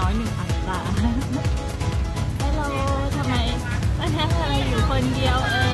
น้อยหนึ่งอัตราฮัลโหลทำไมมาทำอะไรอยู่คนเดียวเออ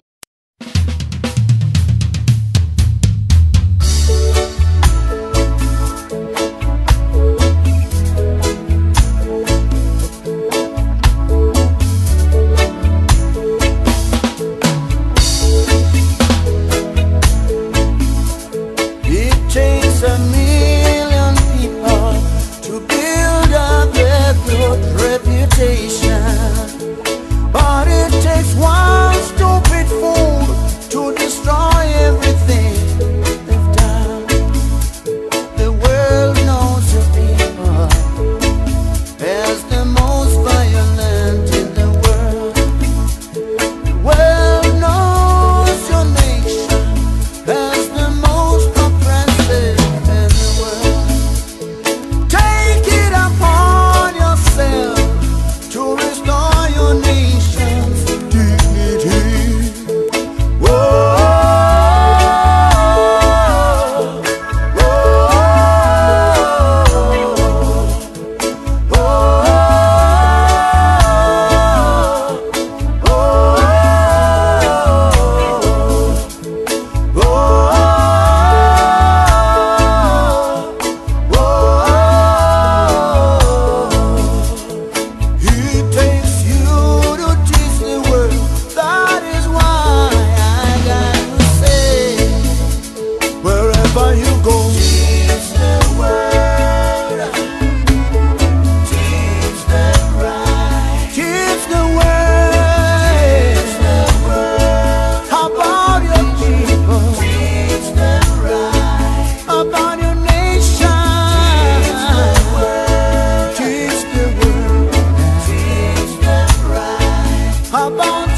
up on